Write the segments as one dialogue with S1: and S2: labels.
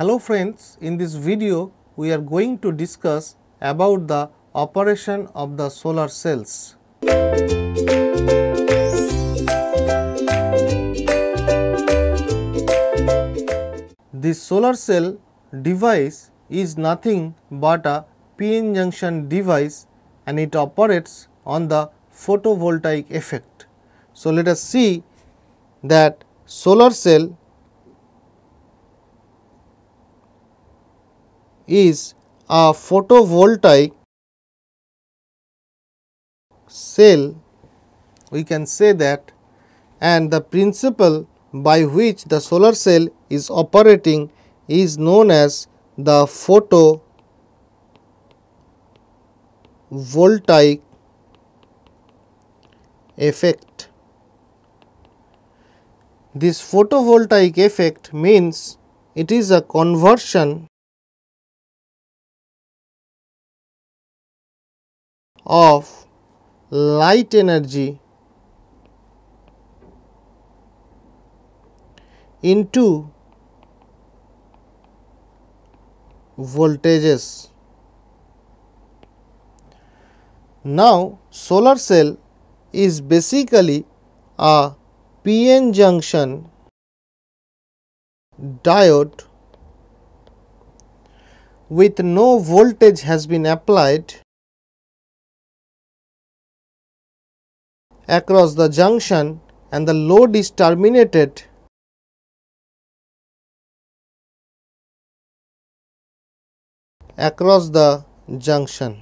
S1: Hello friends, in this video we are going to discuss about the operation of the solar cells. This solar cell device is nothing but a PN junction device and it operates on the photovoltaic effect. So, let us see that solar cell is a photovoltaic cell we can say that and the principle by which the solar cell is operating is known as the photovoltaic effect. This photovoltaic effect means it is a conversion of light energy into voltages. Now, solar cell is basically a PN junction diode with no voltage has been applied across the junction and the load is terminated across the junction.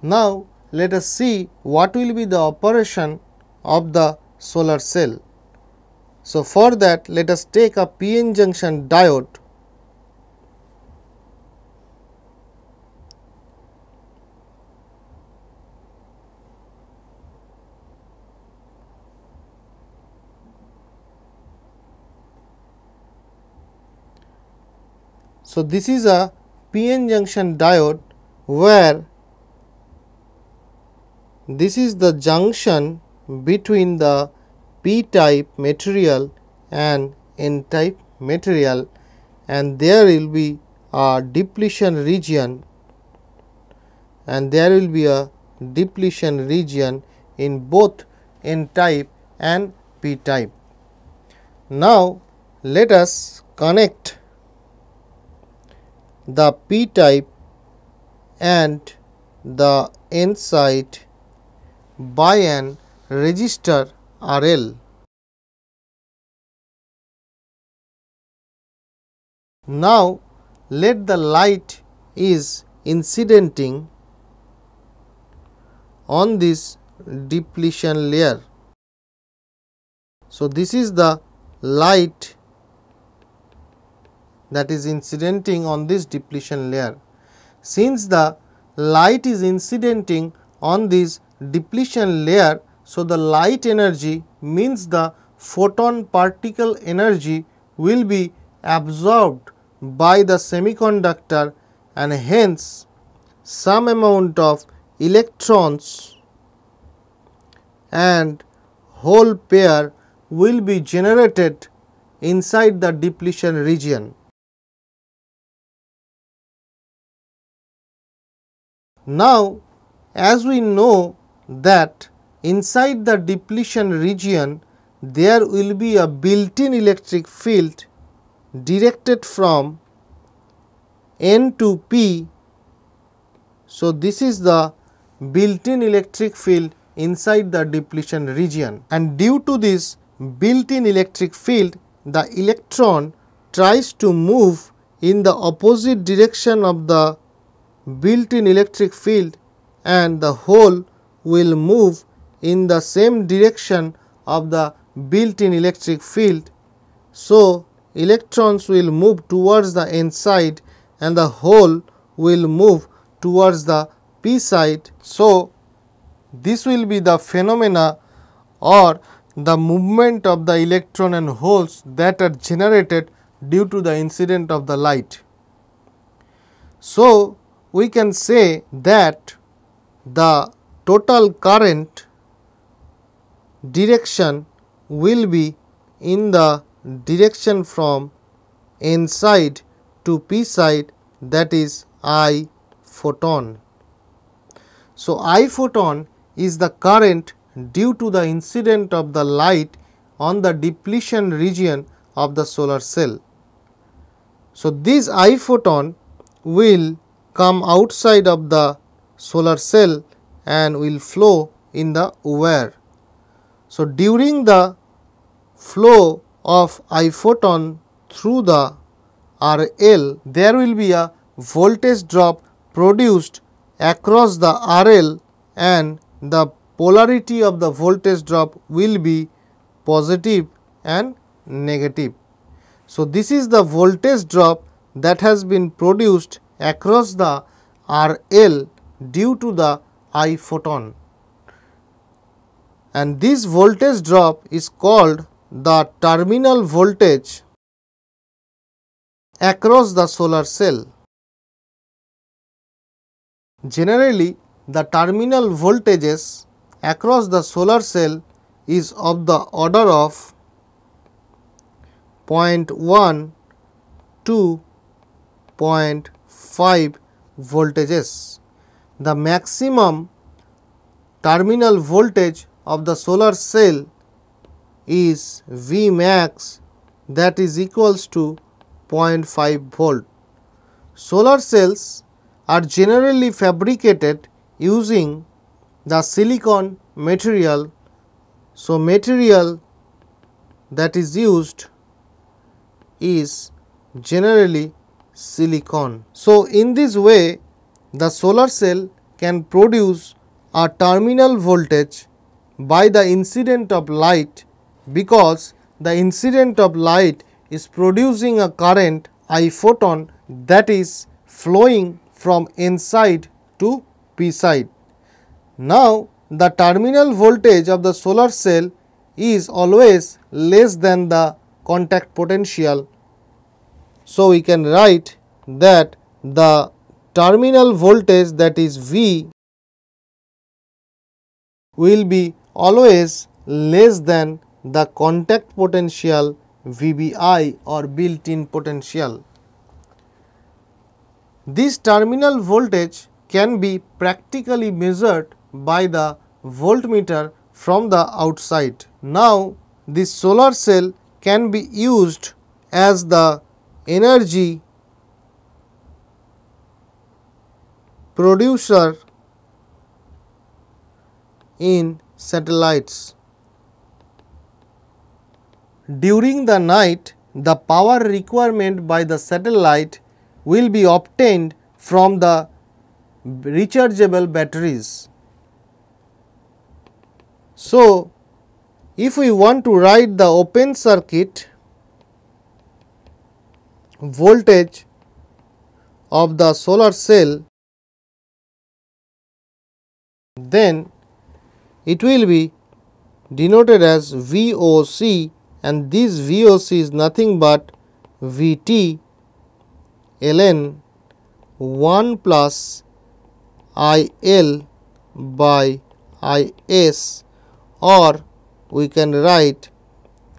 S1: Now, let us see what will be the operation of the solar cell. So, for that let us take a PN junction diode So, this is a PN junction diode where this is the junction between the p type material and n type material and there will be a depletion region and there will be a depletion region in both n type and p type. Now, let us connect the p type and the n side by an resistor RL. Now, let the light is incidenting on this depletion layer. So, this is the light that is incidenting on this depletion layer. Since the light is incidenting on this depletion layer, so the light energy means the photon particle energy will be absorbed by the semiconductor and hence some amount of electrons and hole pair will be generated inside the depletion region. Now, as we know that inside the depletion region there will be a built-in electric field directed from N to P. So, this is the built-in electric field inside the depletion region and due to this built-in electric field the electron tries to move in the opposite direction of the built-in electric field and the hole will move in the same direction of the built-in electric field. So, electrons will move towards the n side and the hole will move towards the p side. So, this will be the phenomena or the movement of the electron and holes that are generated due to the incident of the light. So, we can say that the total current direction will be in the direction from n side to p side that is I photon. So, I photon is the current due to the incident of the light on the depletion region of the solar cell. So, this I photon will come outside of the solar cell and will flow in the wire. So, during the flow of I photon through the RL, there will be a voltage drop produced across the RL and the polarity of the voltage drop will be positive and negative. So, this is the voltage drop that has been produced across the RL due to the I photon and this voltage drop is called the terminal voltage across the solar cell. Generally, the terminal voltages across the solar cell is of the order of 0.1 to 0.5 voltages. The maximum terminal voltage of the solar cell is V max that is equals to 0.5 volt. Solar cells are generally fabricated using the silicon material. So, material that is used is generally silicon. So, in this way the solar cell can produce a terminal voltage by the incident of light because the incident of light is producing a current I photon that is flowing from N side to P side. Now, the terminal voltage of the solar cell is always less than the contact potential. So, we can write that the terminal voltage that is V will be always less than the contact potential VBI or built in potential. This terminal voltage can be practically measured by the voltmeter from the outside. Now, this solar cell can be used as the energy producer in satellites. During the night, the power requirement by the satellite will be obtained from the rechargeable batteries. So, if we want to write the open circuit voltage of the solar cell, then it will be denoted as VOC and this VOC is nothing but Vt ln 1 plus IL by Is or we can write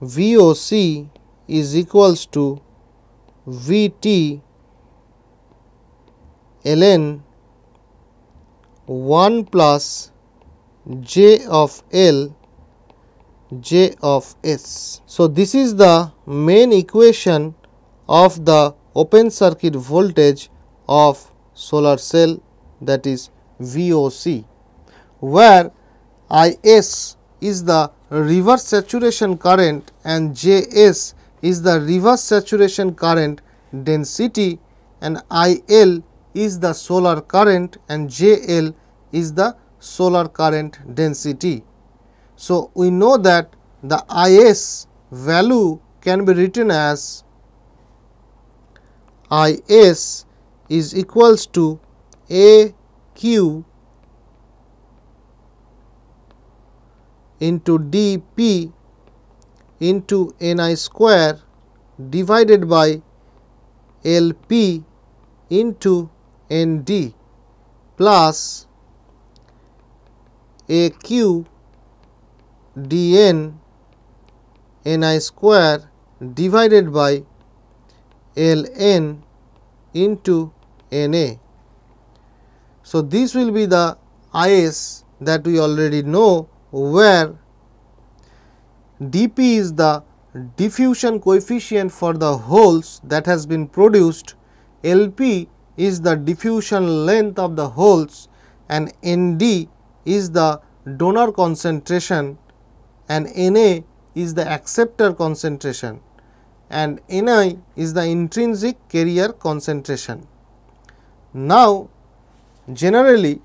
S1: VOC is equals to Vt ln 1 plus j of L j of S. So, this is the main equation of the open circuit voltage of solar cell that is VOC, where Is is the reverse saturation current and Js is the reverse saturation current density and IL is the solar current and JL is the solar current density. So, we know that the Is value can be written as Is is equals to A q into d p into n i square divided by L p into n d plus a q d n Ni square divided by Ln into Na. So, this will be the Is that we already know where dP is the diffusion coefficient for the holes that has been produced, Lp is the diffusion length of the holes and Nd is the donor concentration and Na is the acceptor concentration and Ni is the intrinsic carrier concentration. Now, generally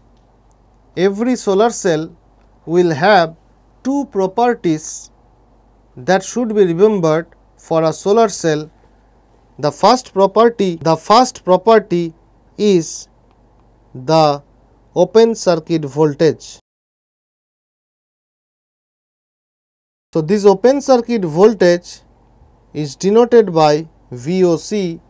S1: every solar cell will have two properties that should be remembered for a solar cell. The first property, the first property is the open circuit voltage. So, this open circuit voltage is denoted by VOC.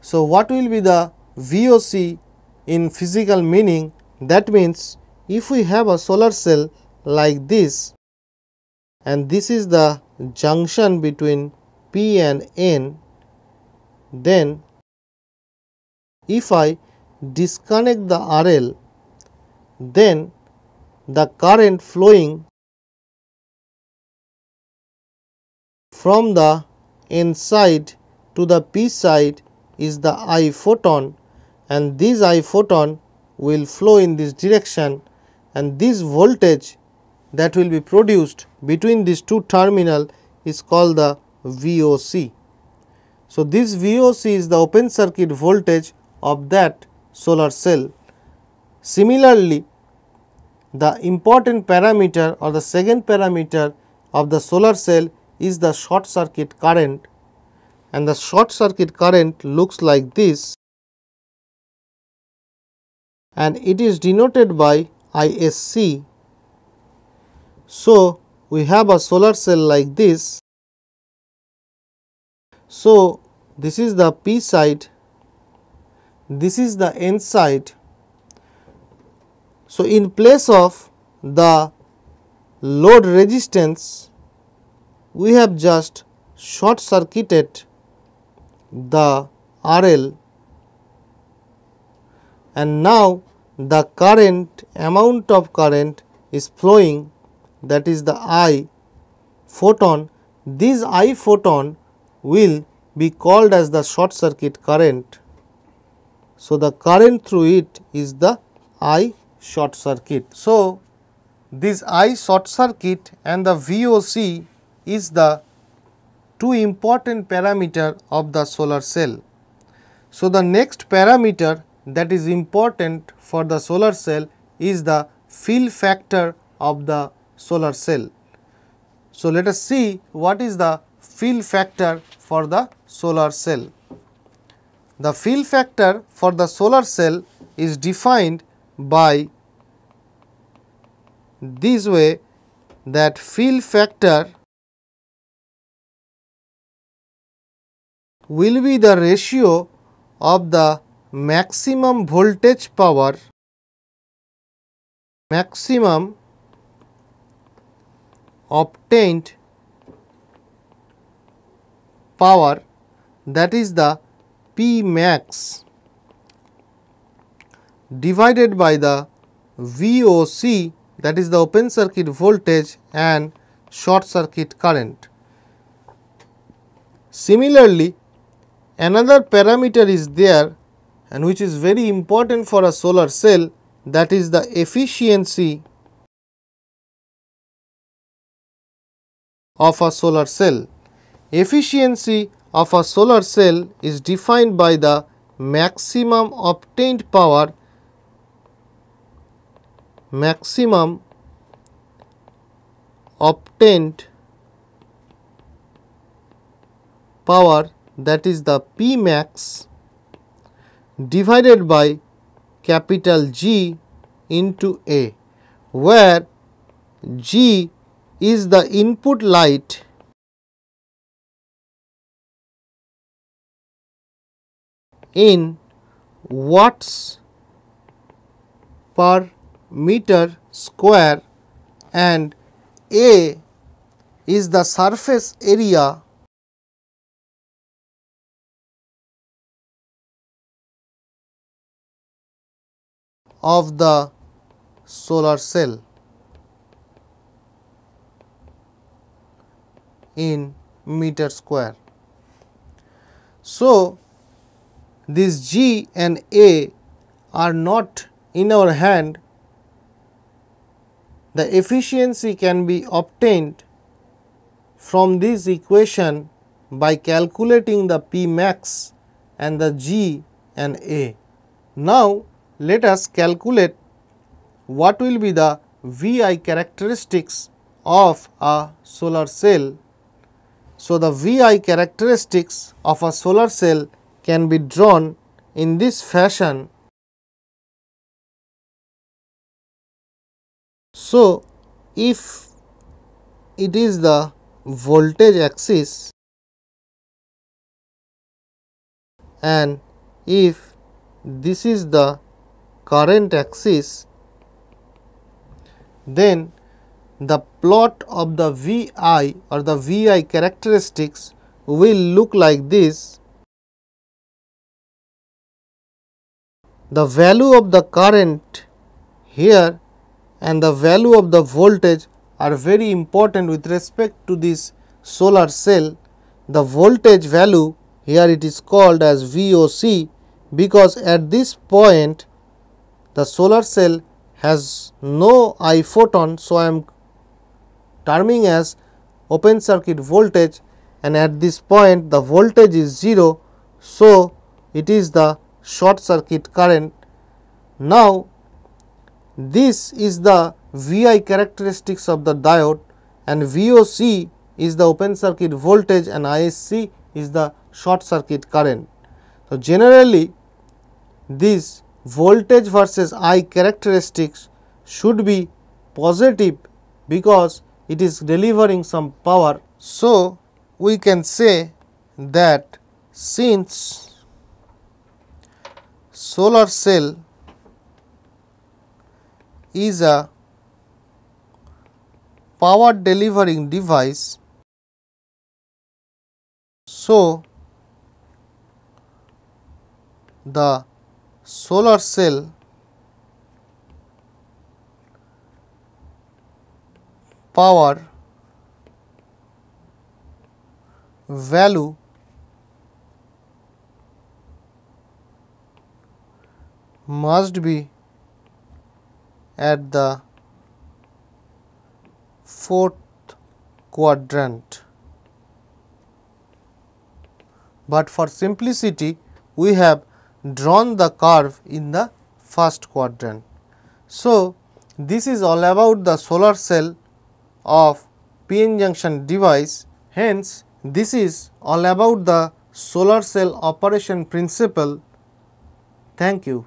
S1: So, what will be the VOC in physical meaning? That means, if we have a solar cell like this and this is the junction between P and N, then if I disconnect the RL, then the current flowing from the N side to the P side is the I photon. And this I photon will flow in this direction. And this voltage that will be produced between these two terminal is called the VOC. So, this VOC is the open circuit voltage of that solar cell. Similarly, the important parameter or the second parameter of the solar cell is the short circuit current and the short circuit current looks like this and it is denoted by ISC. So, we have a solar cell like this. So, this is the P side, this is the N side. So, in place of the load resistance, we have just short circuited the RL and now the current amount of current is flowing that is the I photon. This I photon will be called as the short circuit current. So, the current through it is the I short circuit. So, this I short circuit and the VOC is the two important parameter of the solar cell. So, the next parameter that is important for the solar cell is the fill factor of the solar cell. So, let us see what is the fill factor for the solar cell. The fill factor for the solar cell is defined by this way that fill factor will be the ratio of the maximum voltage power maximum obtained power that is the P max divided by the VOC that is the open circuit voltage and short circuit current. Similarly, another parameter is there and which is very important for a solar cell that is the efficiency of a solar cell. Efficiency of a solar cell is defined by the maximum obtained power maximum obtained power that is the P max divided by capital G into A where G is the input light in watts per meter square and A is the surface area of the solar cell in meter square. So, this G and A are not in our hand, the efficiency can be obtained from this equation by calculating the P max and the G and A. Now, let us calculate what will be the VI characteristics of a solar cell. So, the VI characteristics of a solar cell can be drawn in this fashion. So, if it is the voltage axis and if this is the current axis, then the plot of the VI or the VI characteristics will look like this. The value of the current here and the value of the voltage are very important with respect to this solar cell. The voltage value here it is called as VOC because at this point the solar cell has no I photon. So, I am terming as open circuit voltage and at this point the voltage is 0. So, it is the short circuit current. Now, this is the VI characteristics of the diode and VOC is the open circuit voltage and ISC is the short circuit current. So, generally this voltage versus I characteristics should be positive because it is delivering some power. So, we can say that since solar cell is a power delivering device. So, the solar cell power value must be at the fourth quadrant. But for simplicity we have drawn the curve in the first quadrant. So, this is all about the solar cell of PN junction device. Hence, this is all about the solar cell operation principle. Thank you.